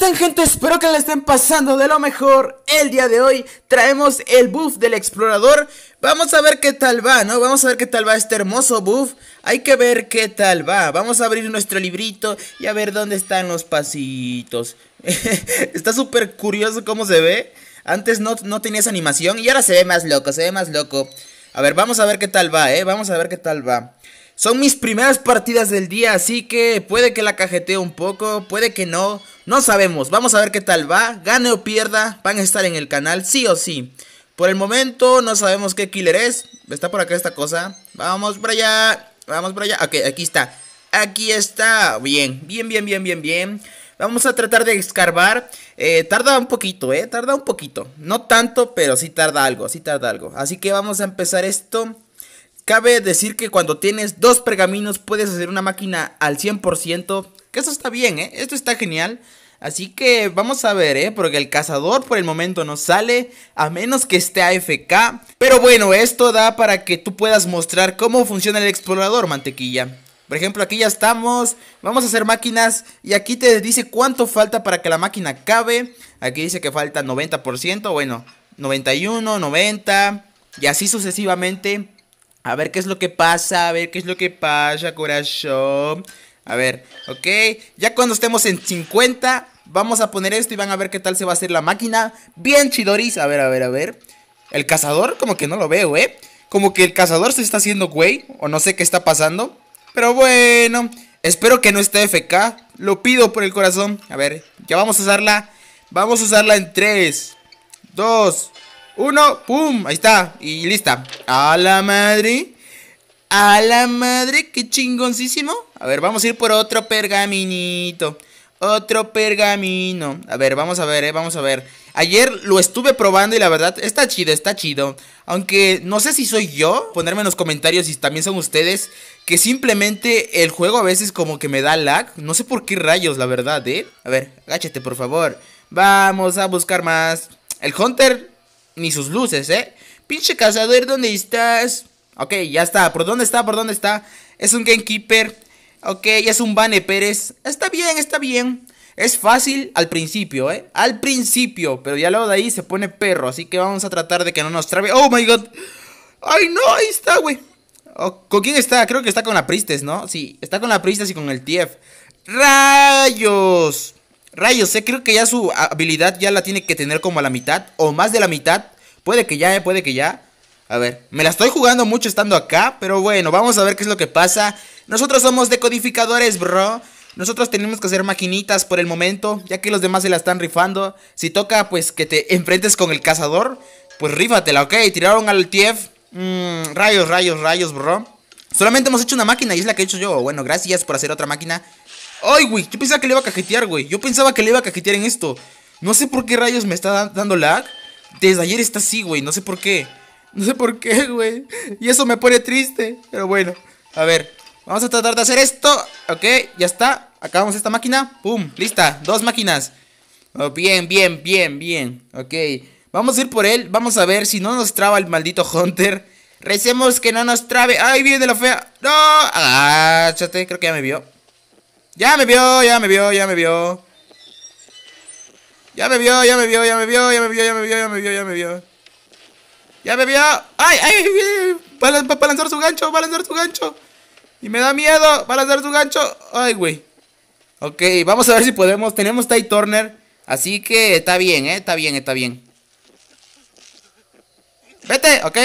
están gente? Espero que le estén pasando de lo mejor. El día de hoy traemos el buff del explorador. Vamos a ver qué tal va, ¿no? Vamos a ver qué tal va este hermoso buff. Hay que ver qué tal va. Vamos a abrir nuestro librito y a ver dónde están los pasitos. Está súper curioso cómo se ve. Antes no, no tenía esa animación y ahora se ve más loco, se ve más loco. A ver, vamos a ver qué tal va, ¿eh? Vamos a ver qué tal va son mis primeras partidas del día, así que puede que la cajetee un poco, puede que no, no sabemos. Vamos a ver qué tal va, gane o pierda, van a estar en el canal sí o sí. Por el momento no sabemos qué killer es, está por acá esta cosa. Vamos para allá, vamos para allá, ok, aquí está. Aquí está, bien, bien, bien, bien, bien, bien. Vamos a tratar de escarbar. Eh, tarda un poquito, eh, tarda un poquito. No tanto, pero sí tarda algo, sí tarda algo. Así que vamos a empezar esto. Cabe decir que cuando tienes dos pergaminos puedes hacer una máquina al 100%. Que eso está bien, ¿eh? Esto está genial. Así que vamos a ver, ¿eh? Porque el cazador por el momento no sale, a menos que esté AFK. Pero bueno, esto da para que tú puedas mostrar cómo funciona el explorador, mantequilla. Por ejemplo, aquí ya estamos, vamos a hacer máquinas y aquí te dice cuánto falta para que la máquina cabe. Aquí dice que falta 90%, bueno, 91, 90 y así sucesivamente. A ver qué es lo que pasa, a ver qué es lo que pasa, corazón. A ver, ok. Ya cuando estemos en 50, vamos a poner esto y van a ver qué tal se va a hacer la máquina. Bien chidoris. A ver, a ver, a ver. El cazador, como que no lo veo, ¿eh? Como que el cazador se está haciendo güey, o no sé qué está pasando. Pero bueno, espero que no esté FK. Lo pido por el corazón. A ver, ya vamos a usarla. Vamos a usarla en 3, 2, uno, pum, ahí está, y lista. A la madre. A la madre, qué chingoncísimo. A ver, vamos a ir por otro pergaminito. Otro pergamino. A ver, vamos a ver, eh, vamos a ver. Ayer lo estuve probando y la verdad está chido, está chido. Aunque no sé si soy yo, ponerme en los comentarios si también son ustedes, que simplemente el juego a veces como que me da lag. No sé por qué rayos, la verdad, eh. A ver, agáchate por favor. Vamos a buscar más. El Hunter ni sus luces, ¿eh? Pinche cazador, ¿dónde estás? Ok, ya está. ¿Por dónde está? ¿Por dónde está? Es un gamekeeper. Ok, es un Bane Pérez. Está bien, está bien. Es fácil al principio, ¿eh? Al principio. Pero ya luego de ahí se pone perro. Así que vamos a tratar de que no nos trabe. ¡Oh, my God! ¡Ay, no! Ahí está, güey. Oh, ¿Con quién está? Creo que está con la Pristes, ¿no? Sí, está con la Pristes y con el TF. ¡Rayos! Rayos, eh, creo que ya su habilidad ya la tiene que tener como a la mitad o más de la mitad. Puede que ya, eh, puede que ya. A ver, me la estoy jugando mucho estando acá, pero bueno, vamos a ver qué es lo que pasa. Nosotros somos decodificadores, bro. Nosotros tenemos que hacer maquinitas por el momento, ya que los demás se la están rifando. Si toca, pues, que te enfrentes con el cazador, pues rífatela, ¿ok? Tiraron al TF. Mmm, rayos, rayos, rayos, bro. Solamente hemos hecho una máquina y es la que he hecho yo. Bueno, gracias por hacer otra máquina. Ay, güey, yo pensaba que le iba a cajetear, güey. Yo pensaba que le iba a cajetear en esto. No sé por qué rayos me está dando lag. Desde ayer está así, güey. No sé por qué. No sé por qué, güey. Y eso me pone triste. Pero bueno, a ver. Vamos a tratar de hacer esto. Ok, ya está. Acabamos esta máquina. Pum, lista. Dos máquinas. Oh, bien, bien, bien, bien. Ok. Vamos a ir por él. Vamos a ver si no nos traba el maldito Hunter. Recemos que no nos trabe. ¡Ay, viene la fea! ¡No! Agáchate. Creo que ya me vio. Ya me vio, ya me vio, ya me vio. Ya me vio, ya me vio, ya me vio, ya me vio, ya me vio, ya me vio, ya me vio. Ya me vio. ¡Ay, ay! Va a lanzar su gancho, va a lanzar su gancho. Y me da miedo, va a lanzar su gancho. Ay, güey. Ok, vamos a ver si podemos. Tenemos Ty Turner. Así que está bien, ¿eh? Está bien, está bien. Vete, ok.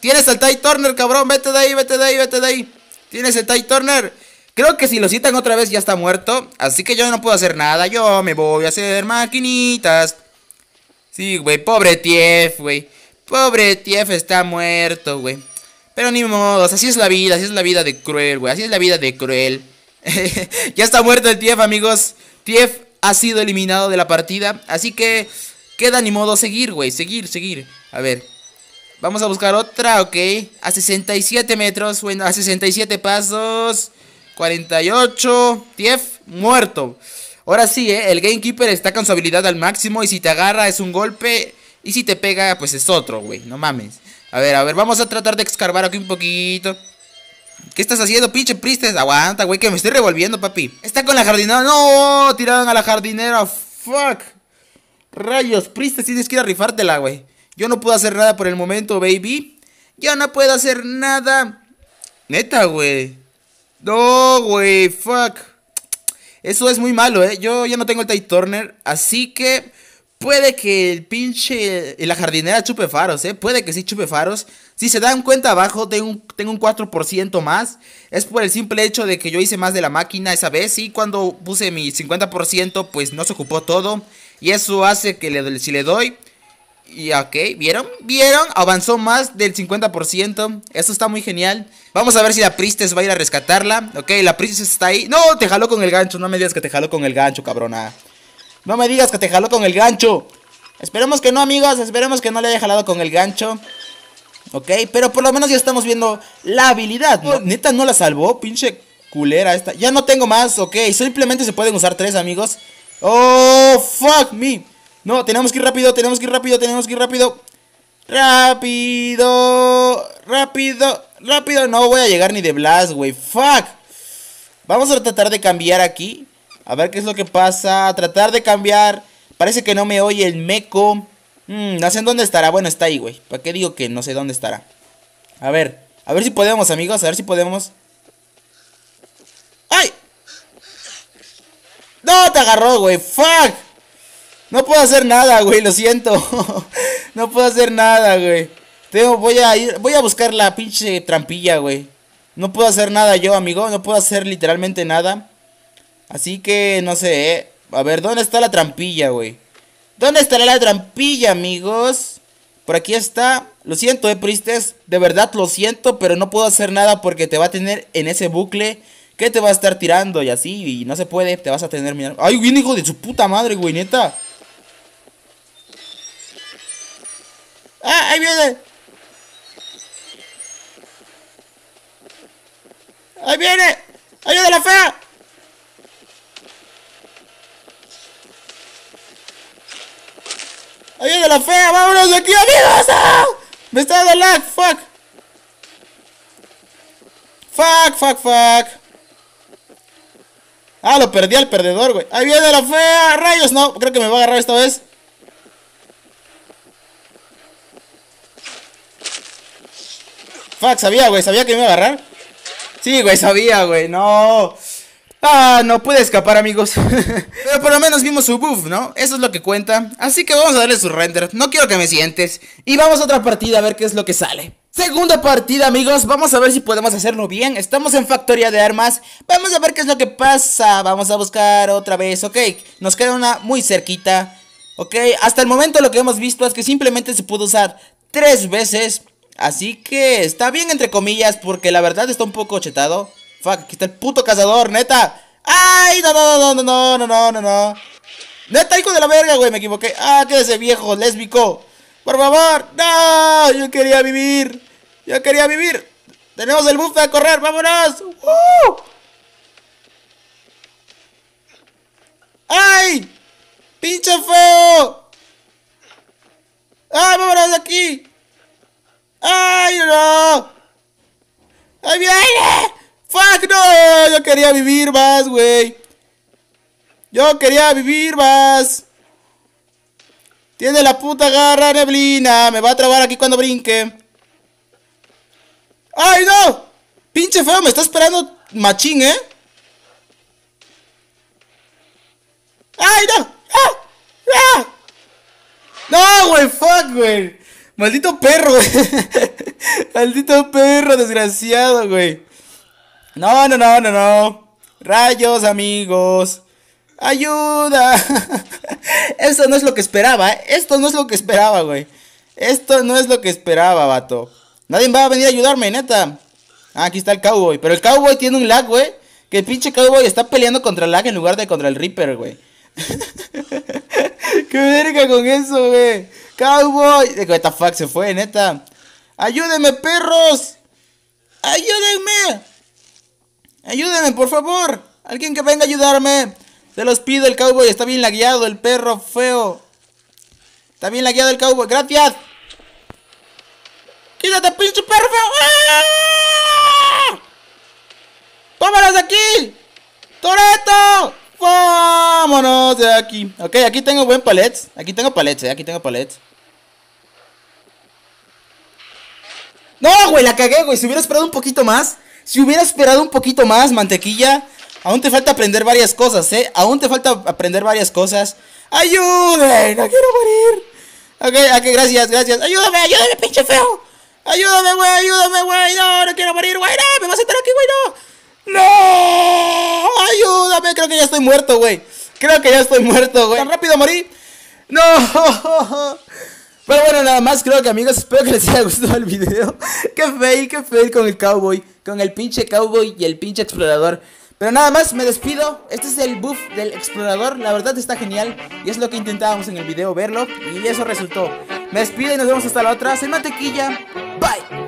Tienes el Ty Turner, cabrón. Vete de ahí, vete de ahí, vete de ahí. Tienes el Ty Turner. Creo que si lo citan otra vez ya está muerto. Así que yo no puedo hacer nada. Yo me voy a hacer maquinitas. Sí, güey. Pobre Tief, güey. Pobre Tief está muerto, güey. Pero ni modo. Así es la vida. Así es la vida de cruel, güey. Así es la vida de cruel. ya está muerto el Tief, amigos. Tief ha sido eliminado de la partida. Así que queda ni modo seguir, güey. Seguir, seguir. A ver. Vamos a buscar otra, ok. A 67 metros. Bueno, a 67 pasos. 48. Tief, muerto. Ahora sí, ¿eh? el Gamekeeper está con su habilidad al máximo. Y si te agarra es un golpe. Y si te pega, pues es otro, güey. No mames. A ver, a ver, vamos a tratar de escarbar aquí un poquito. ¿Qué estás haciendo, pinche Pristes? Aguanta, güey, que me estoy revolviendo, papi. Está con la jardinera. No, tiraron a la jardinera. Fuck. Rayos, Priest, tienes que ir a rifártela, güey. Yo no puedo hacer nada por el momento, baby. Yo no puedo hacer nada. Neta, güey. No, güey, fuck. Eso es muy malo, ¿eh? Yo ya no tengo el Tide Turner, así que puede que el pinche... La jardinera chupe faros, ¿eh? Puede que sí chupe faros. Si se dan cuenta abajo, tengo un, tengo un 4% más. Es por el simple hecho de que yo hice más de la máquina esa vez. Y cuando puse mi 50%, pues no se ocupó todo. Y eso hace que si le doy... Y ok, ¿vieron? ¿Vieron? Avanzó más del 50%. Eso está muy genial. Vamos a ver si la Priestess va a ir a rescatarla. Ok, la Priestess está ahí. No, te jaló con el gancho. No me digas que te jaló con el gancho, cabrona. No me digas que te jaló con el gancho. Esperemos que no, amigos. Esperemos que no le haya jalado con el gancho. Ok, pero por lo menos ya estamos viendo la habilidad. ¿no? Neta, no la salvó. Pinche culera esta. Ya no tengo más. Ok, simplemente se pueden usar tres, amigos. Oh, fuck me. No, tenemos que ir rápido, tenemos que ir rápido, tenemos que ir rápido. Rápido, rápido, rápido. No voy a llegar ni de Blast, güey. Fuck. Vamos a tratar de cambiar aquí. A ver qué es lo que pasa. Tratar de cambiar. Parece que no me oye el meco. Mm, no sé en dónde estará. Bueno, está ahí, güey. ¿Para qué digo que no sé dónde estará? A ver. A ver si podemos, amigos. A ver si podemos. ¡Ay! No, te agarró, güey. Fuck. No puedo hacer nada, güey, lo siento. no puedo hacer nada, güey. Tengo, voy a ir, voy a buscar la pinche trampilla, güey. No puedo hacer nada yo, amigo. No puedo hacer literalmente nada. Así que, no sé, eh. A ver, ¿dónde está la trampilla, güey? ¿Dónde estará la trampilla, amigos? Por aquí está. Lo siento, eh, Pristes. De verdad lo siento, pero no puedo hacer nada porque te va a tener en ese bucle que te va a estar tirando y así. Y no se puede, te vas a tener... Ay, viene hijo de su puta madre, güey, neta. ¡Ah! ¡Ahí viene! ¡Ahí viene! ¡Ayuda la fea! ¡Ayuda la fea! ¡Vámonos de aquí, amigos! ¡Ah! ¡Me está dando lag! ¡Fuck! ¡Fuck, fuck, fuck! Ah, lo perdí al perdedor, güey. ¡Ahí viene la fea! ¡Rayos! No, creo que me va a agarrar esta vez. Fuck, sabía, güey, sabía que me iba a agarrar. Sí, güey, sabía, güey, no. Ah, no puede escapar, amigos. Pero por lo menos vimos su buff, ¿no? Eso es lo que cuenta. Así que vamos a darle su render. No quiero que me sientes. Y vamos a otra partida a ver qué es lo que sale. Segunda partida, amigos. Vamos a ver si podemos hacerlo bien. Estamos en factoría de armas. Vamos a ver qué es lo que pasa. Vamos a buscar otra vez. Ok, nos queda una muy cerquita. Ok, hasta el momento lo que hemos visto es que simplemente se pudo usar tres veces. Así que está bien entre comillas porque la verdad está un poco chetado. Fuck, aquí está el puto cazador, neta. ¡Ay! No, no, no, no, no, no, no, no, no. Neta, hijo de la verga, güey, me equivoqué. Ah, qué ese viejo lésbico. Por favor, no, yo quería vivir. Yo quería vivir. Tenemos el buff a correr, vámonos. ¡Uh! ¡Ay! ¡Pinche feo! ¡Ay, vámonos de aquí! ¡Ay, no! ¡Ay, viene! ¡Fuck, no! Yo quería vivir más, güey. Yo quería vivir más. Tiene la puta garra neblina. Me va a trabar aquí cuando brinque. ¡Ay, no! Pinche feo, me está esperando machín, ¿eh? ¡Ay, no! ¡Ah! ¡Ah! No, güey, fuck, güey. Maldito perro. Maldito perro, desgraciado, güey. No, no, no, no, no. Rayos, amigos. Ayuda. Esto no es lo que esperaba, ¿eh? Esto no es lo que esperaba, güey. Esto no es lo que esperaba, vato. Nadie va a venir a ayudarme, neta. Ah, aquí está el cowboy. Pero el cowboy tiene un lag, güey. Que el pinche cowboy está peleando contra el lag en lugar de contra el Reaper, güey. Qué verga con eso, güey. Cowboy. What the fuck se fue, neta. Ayúdenme, perros. Ayúdenme. Ayúdenme, por favor. Alguien que venga a ayudarme. Se los pido, el cowboy está bien lagueado, el perro feo. Está bien lagueado el cowboy, gracias. ¡Quítate, pinche perro feo! ¡Ah! ¡Vámonos de aquí! ¡Toreto! Vámonos de aquí. Ok, aquí tengo buen palets. Aquí tengo palets, eh. Aquí tengo palets. No, güey, la cagué, güey. Si hubiera esperado un poquito más. Si hubiera esperado un poquito más, mantequilla. Aún te falta aprender varias cosas, eh. Aún te falta aprender varias cosas. ¡Ayúdenme! ¡No quiero morir! Ok, ok, gracias, gracias. ¡Ayúdame, ayúdame, pinche feo! ¡Ayúdame, güey! ¡Ayúdame, güey! ¡No, no quiero morir, güey! ¡No! ¡Me vas a estar aquí, güey! ¡No! ¡No! ¡Ayúdame! Creo que ya estoy muerto, güey. Creo que ya estoy muerto, güey. ¿Tan rápido morí? ¡No! Pero bueno, nada más creo que amigos, espero que les haya gustado el video. qué fail, qué fail con el cowboy. Con el pinche cowboy y el pinche explorador. Pero nada más, me despido. Este es el buff del explorador. La verdad está genial. Y es lo que intentábamos en el video, verlo. Y eso resultó. Me despido y nos vemos hasta la otra. Soy Mantequilla. Bye.